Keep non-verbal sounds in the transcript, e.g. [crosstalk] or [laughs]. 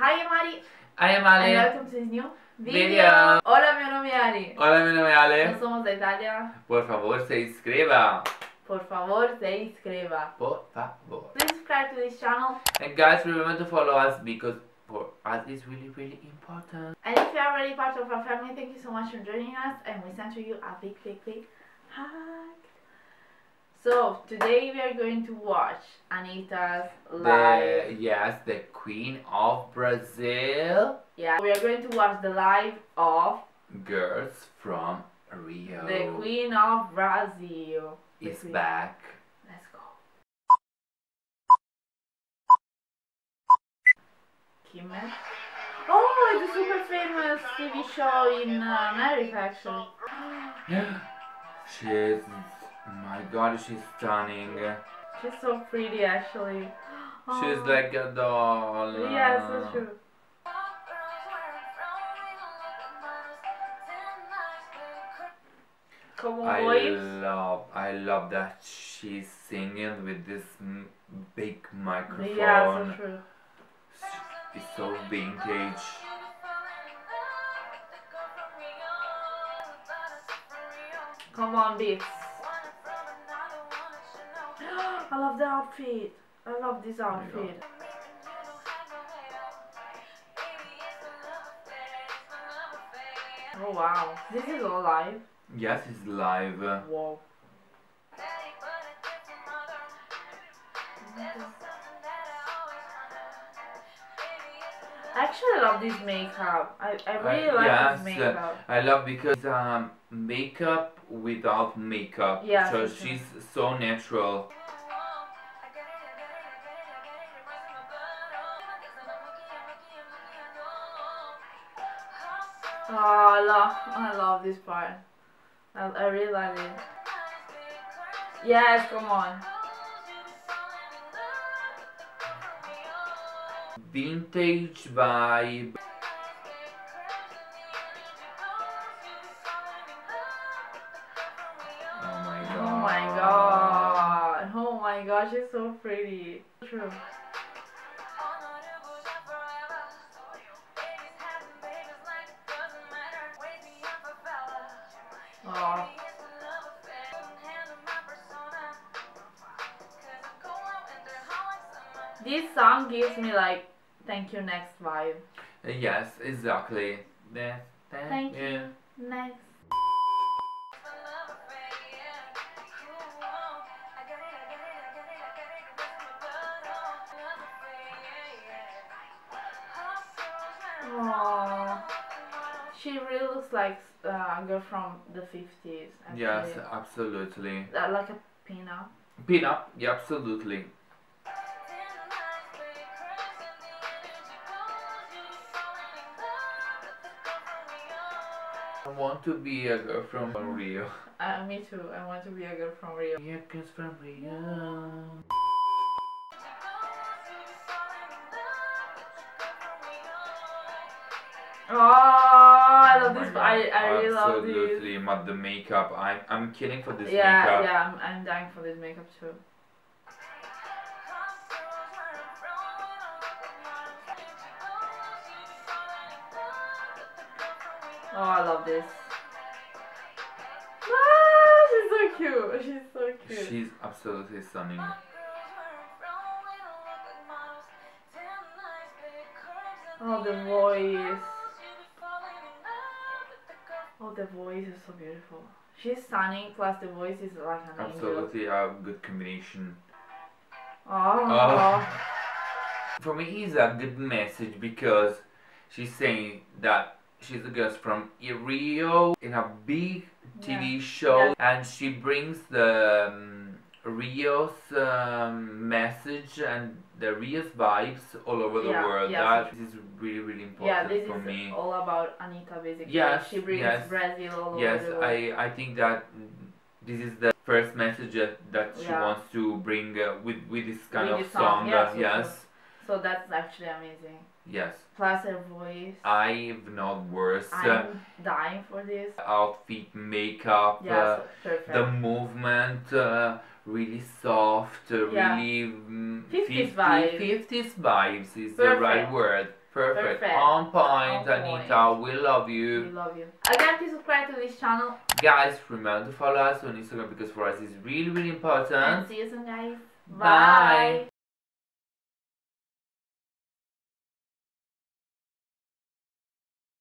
Hi, I'm Ari, I am and welcome to this new video. Video. Hola, mi nome es Ari. Hola, mi nome es No Ale. somos de Italia. Por favor, se inscriba. Por favor, se inscriba. Por favor. Please subscribe to this channel. And guys, remember to follow us because for us it's really, really important. And if you are already part of our family, thank you so much for joining us. And we send to you a big, big, big hug. So, today we are going to watch Anitta's live. The yes, the Queen of Brazil. Yeah, we are going to watch the live of Girls from Rio the Queen of Brazil. The is Queen. back. Let's go. Kimmel. Oh, it's a super famous TV show in uh, America, actually. [gasps] Yeah, she's Oh my god, she's stunning. She's so pretty, actually. [gasps] She's Oh. like a doll. Yeah, so true. Como I voice. love, I love that she's singing with this m- big microphone. Yeah, so true. It's so vintage. Come on, beats. [gasps] I love the outfit. I love this outfit. Oh wow, this is all live. Yes, it's live. Wow. I actually love this makeup. I, I really Uh, like yes, this makeup. I love because um makeup without makeup. Yeah, so she's so natural. Oh, I love, I love this part. I, I really love it. Yes, come on. Vintage vibe. Oh my oh god. Oh my god. Oh my gosh, she's so pretty. True. This song gives me like thank you next vibe. Uh, Yes, exactly. That, Thank yeah. you next. Oh. She really looks like uh, a girl from the 50s. Actually. Yes, absolutely. Uh, like a pin-up. Peanut, yeah, absolutely. I want to be a girl from Rio. [laughs] Uh, me too. I want to be a girl from Rio. Yeah, girls from Rio. Oh, I love Oh this. I, God, I really love this. Absolutely, but the makeup, I'm, I'm killing for this Yeah, makeup. yeah, I'm, I'm dying for this makeup too. Oh, I love this. Ah, she's so cute. She's so cute. She's absolutely stunning. Oh, the voice. Oh, the voice is so beautiful. She's stunning, plus the voice is like an angel. Absolutely a good combination. Oh. Oh. [laughs] For me, it's a good message because she's saying that she's a girl from Rio in a big TV show Yeah. and she brings the um, Rio's um, message and the Rio's vibes all over the Yeah, world. yeah, that is really, really important Yeah, this for is me. all about Anitta basically. Yes, she brings yes. Brazil all Yes, over the world. Yes, I, I think that this is the first message that, that she Yeah. wants to bring uh, with, with this kind With of this song, song. uh, so yes. So that's actually amazing. Yes. Plus her voice. I've not worse. I'm dying for this. outfit, makeup, Yeah, uh, perfect. the movement, uh, really soft, uh, Yeah. really mm, 50s 50 vibes. 50s vibes is the right word. Perfect. Perfect. On point, On Anitta. We love you. We love you. Again, please subscribe to this channel Guys, remember to follow us on Instagram because for us it's really, really important. and see you soon, guys. Bye.